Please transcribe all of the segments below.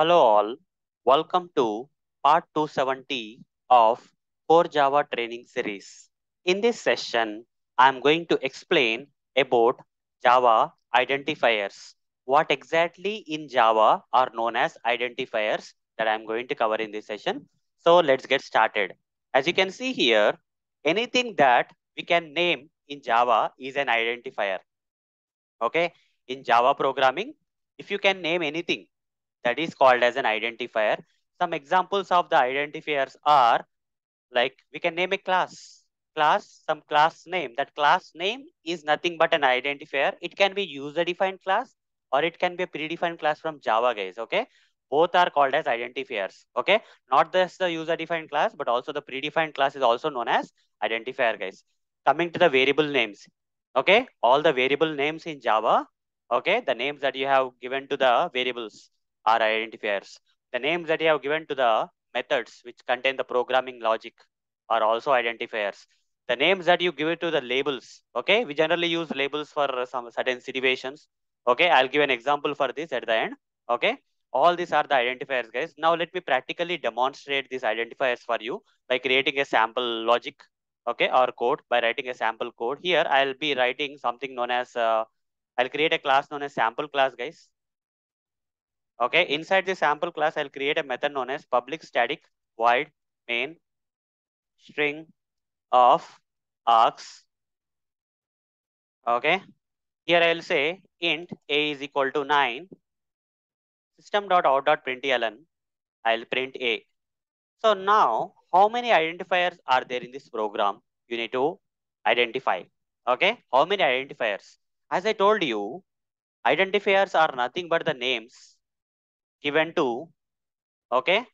Hello all, welcome to part 270 of Core Java training series. In this session, I'm going to explain about Java identifiers. What exactly in Java are known as identifiers that I'm going to cover in this session. So let's get started. As you can see here, anything that we can name in Java is an identifier. Okay, in Java programming, if you can name anything, that is called as an identifier. Some examples of the identifiers are like we can name a class, class, some class name. That class name is nothing but an identifier. It can be user defined class or it can be a predefined class from Java guys. Okay. Both are called as identifiers. Okay. Not just the user defined class, but also the predefined class is also known as identifier guys. Coming to the variable names. Okay. All the variable names in Java. Okay. The names that you have given to the variables are identifiers. The names that you have given to the methods which contain the programming logic are also identifiers. The names that you give it to the labels, okay? We generally use labels for some certain situations. Okay, I'll give an example for this at the end. Okay, all these are the identifiers, guys. Now let me practically demonstrate these identifiers for you by creating a sample logic, okay, or code by writing a sample code. Here, I'll be writing something known as, uh, I'll create a class known as sample class, guys. Okay, inside the sample class, I'll create a method known as public static void main string of args. Okay, here I'll say int a is equal to 9 system.out.println. I'll print a. So now, how many identifiers are there in this program? You need to identify. Okay, how many identifiers? As I told you, identifiers are nothing but the names given to, okay,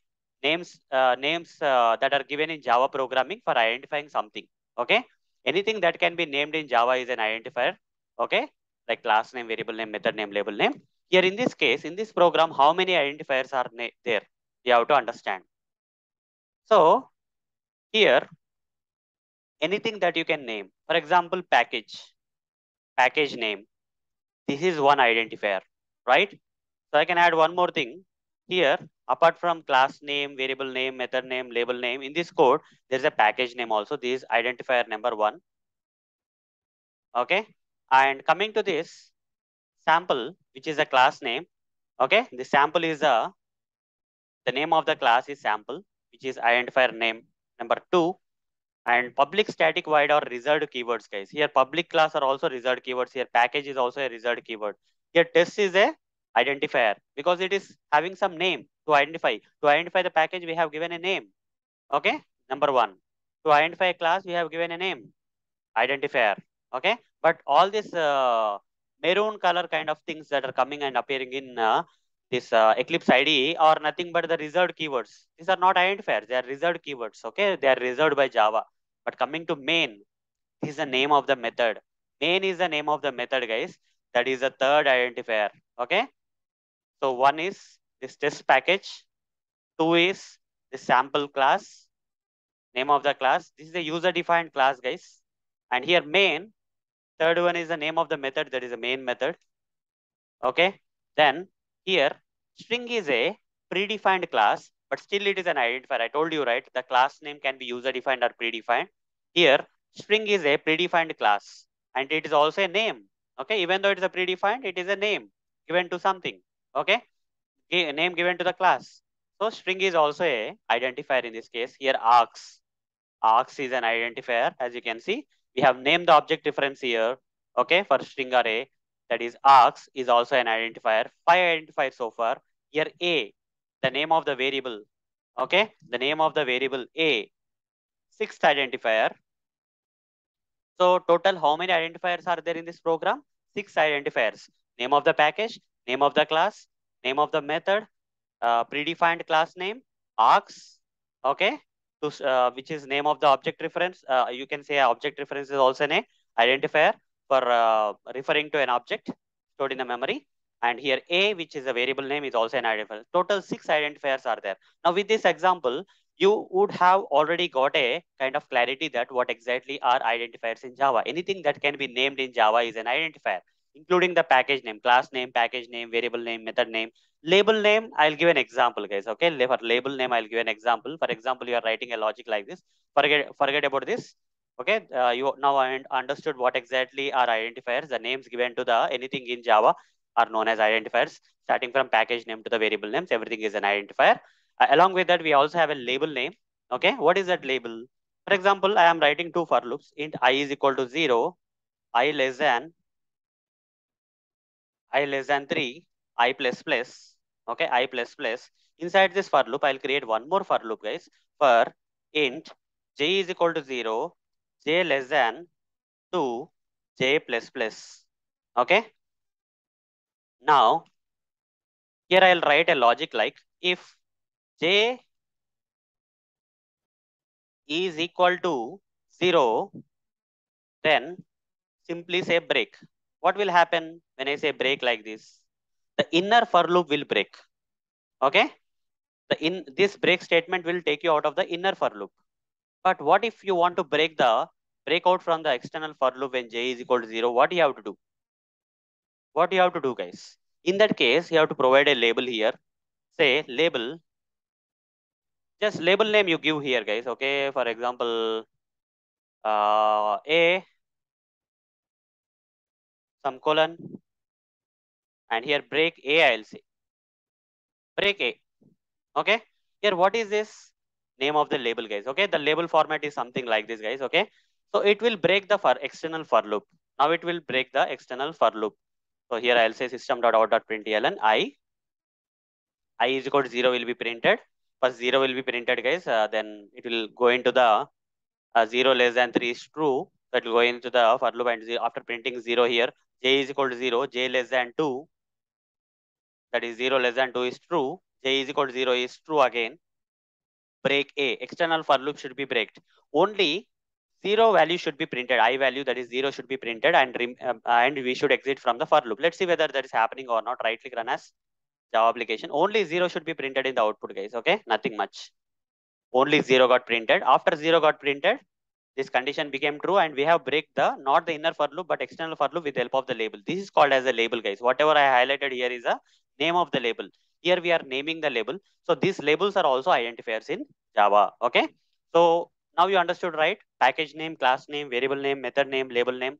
names uh, names uh, that are given in Java programming for identifying something. Okay, anything that can be named in Java is an identifier. Okay, like class name, variable name, method name, label name. Here in this case, in this program, how many identifiers are there? You have to understand. So here, anything that you can name, for example, package, package name. This is one identifier, right? So I can add one more thing here. Apart from class name, variable name, method name, label name, in this code, there's a package name also. This is identifier number one. Okay. And coming to this sample, which is a class name. Okay. The sample is a, the name of the class is sample, which is identifier name number two. And public static void or reserved keywords, guys. Here public class are also reserved keywords. Here package is also a reserved keyword. Here test is a identifier because it is having some name to identify. To identify the package, we have given a name. Okay, number one. To identify a class, we have given a name, identifier. Okay, but all this uh, maroon color kind of things that are coming and appearing in uh, this uh, Eclipse IDE are nothing but the reserved keywords. These are not identifiers, they are reserved keywords. Okay, they are reserved by Java. But coming to main, this is the name of the method. Main is the name of the method, guys. That is the third identifier. Okay, so one is this test package. Two is the sample class, name of the class. This is a user defined class, guys. And here main, third one is the name of the method. That is a main method. Okay. Then here string is a predefined class, but still it is an identifier. I told you, right? The class name can be user defined or predefined. Here string is a predefined class and it is also a name. Okay. Even though it is a predefined, it is a name given to something okay? Name given to the class. So string is also a identifier in this case. Here args. Args is an identifier as you can see. We have named the object reference here. Okay? For string array that is args is also an identifier. Five identifiers so far. Here a the name of the variable. Okay? The name of the variable a. Sixth identifier. So total how many identifiers are there in this program? Six identifiers. Name of the package name of the class, name of the method, uh, predefined class name, args, okay, to, uh, which is name of the object reference. Uh, you can say object reference is also an identifier for uh, referring to an object stored in the memory. And here A, which is a variable name, is also an identifier. Total six identifiers are there. Now with this example, you would have already got a kind of clarity that what exactly are identifiers in Java. Anything that can be named in Java is an identifier. Including the package name, class name, package name, variable name, method name, label name. I'll give an example, guys. Okay, for label name, I'll give an example. For example, you are writing a logic like this. Forget forget about this. Okay, uh, you now understood what exactly are identifiers. The names given to the anything in Java are known as identifiers. Starting from package name to the variable names, everything is an identifier. Uh, along with that, we also have a label name. Okay, what is that label? For example, I am writing two for loops. Int i is equal to 0, i less than i less than 3, i plus plus. Okay, i plus plus. Inside this for loop, I'll create one more for loop, guys. For int j is equal to 0, j less than 2, j plus plus. Okay. Now, here I'll write a logic like if j is equal to 0, then simply say break. What will happen when I say break like this? The inner for loop will break. Okay? The in this break statement will take you out of the inner for loop. But what if you want to break the break out from the external for loop when j is equal to 0? What do you have to do? What do you have to do, guys? In that case, you have to provide a label here. Say label just label name you give here guys okay for example uh, a some colon and here break a i'll say. Break a. Okay? Here what is this name of the label guys? Okay? The label format is something like this guys. Okay? So it will break the for external for loop. Now it will break the external for loop. So here i'll say system.out.println i. I is equal to 0 will be printed. First 0 will be printed guys. Uh, then it will go into the uh, 0 less than 3 is true. That will go into the for loop and after printing 0 here j is equal to 0 j less than 2 that is 0 less than 2 is true j is equal to 0 is true again break a external for loop should be breaked only 0 value should be printed i value that is 0 should be printed and uh, and we should exit from the for loop let's see whether that is happening or not right click run as Java application. Only zero should be printed in the output, guys. Okay, nothing much. Only zero got printed. After zero got printed, this condition became true and we have break the not the inner for loop but external for loop with the help of the label. This is called as a label, guys. Whatever I highlighted here is a name of the label. Here we are naming the label. So these labels are also identifiers in Java. Okay. So now you understood, right? Package name, class name, variable name, method name, label name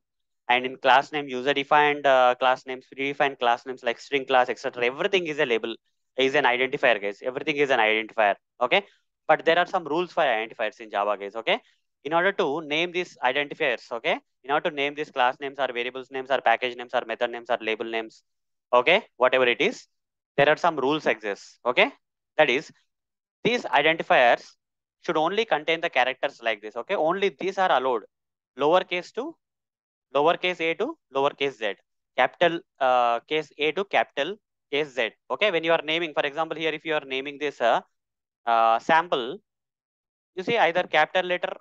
and in class name user defined uh, class names predefined class names like string class etc everything is a label is an identifier guys everything is an identifier okay but there are some rules for identifiers in java guys okay in order to name these identifiers okay? In order to name these class names or variables names or package names or method names or label names okay? Whatever it is there are some rules exist okay? That is these identifiers should only contain the characters like this okay? Only these are allowed lowercase to lowercase a to lowercase z, capital uh, case a to capital case z. Okay, when you are naming, for example, here if you are naming this uh, uh, sample, you see either capital letter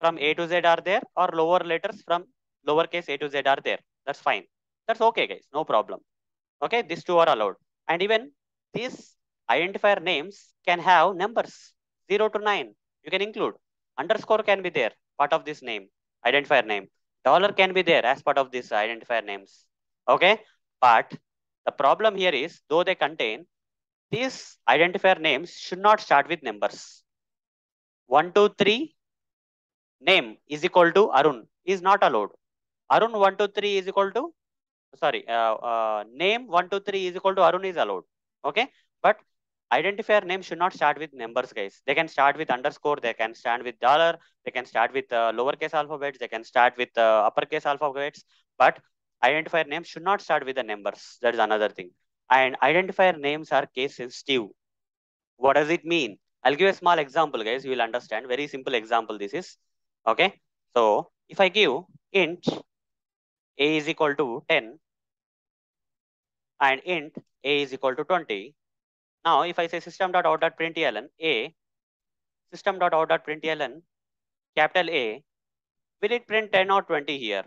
from a to z are there or lower letters from lowercase a to z are there. That's fine. That's okay, guys. No problem. Okay, these two are allowed. And even these identifier names can have numbers 0 to 9. You can include underscore can be there, part of this name, identifier name dollar can be there as part of this identifier names. Okay. But the problem here is though they contain these identifier names should not start with numbers. One, two, three name is equal to Arun is not allowed. Arun one, two, three is equal to sorry, uh, uh, name one, two, three is equal to Arun is allowed. Okay. But identifier name should not start with numbers guys. They can start with underscore they can start with dollar they can start with uh, lowercase alphabets they can start with uh, uppercase alphabets. But identifier names should not start with the numbers. That is another thing. And identifier names are case sensitive. What does it mean? I'll give a small example guys. You will understand. Very simple example this is okay so if i give int a is equal to 10 and int a is equal to 20 now, if I say system.out.println A, system.out.println capital A, will it print 10 or 20 here?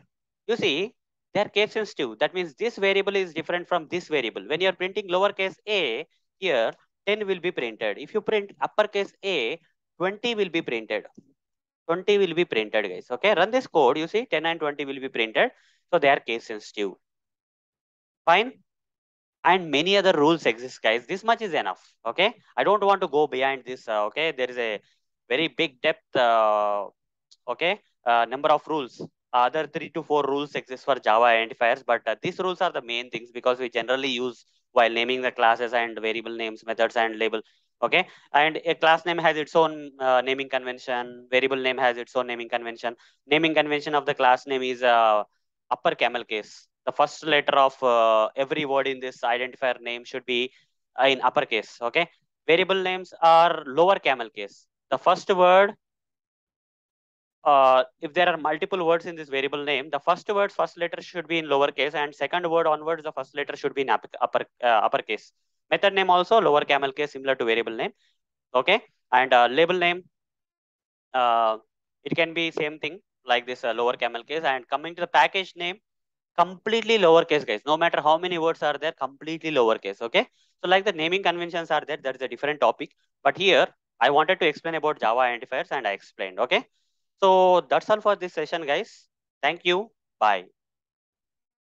You see, they are case sensitive. That means this variable is different from this variable. When you are printing lowercase a, here 10 will be printed. If you print uppercase a, 20 will be printed. 20 will be printed, guys. Okay, run this code. You see, 10 and 20 will be printed. So they are case sensitive. Fine. And many other rules exist, guys. This much is enough. Okay. I don't want to go behind this. Uh, okay. There is a very big depth. Uh, okay. Uh, number of rules. Other three to four rules exist for Java identifiers, but uh, these rules are the main things because we generally use while naming the classes and variable names, methods, and label. Okay. And a class name has its own uh, naming convention. Variable name has its own naming convention. Naming convention of the class name is uh, upper camel case. The first letter of uh, every word in this identifier name should be uh, in uppercase. Okay. Variable names are lower camel case. The first word uh, if there are multiple words in this variable name, the first word, first letter should be in lowercase and second word onwards, the first letter should be in upper, upper uh, uppercase. Method name also lower camel case, similar to variable name. Okay. And uh, label name, uh, it can be same thing like this uh, lower camel case. And coming to the package name, completely lowercase, guys. No matter how many words are there, completely lowercase. Okay. So like the naming conventions are there, that is a different topic. But here, I wanted to explain about Java identifiers and I explained. Okay. So that's all for this session, guys. Thank you. Bye.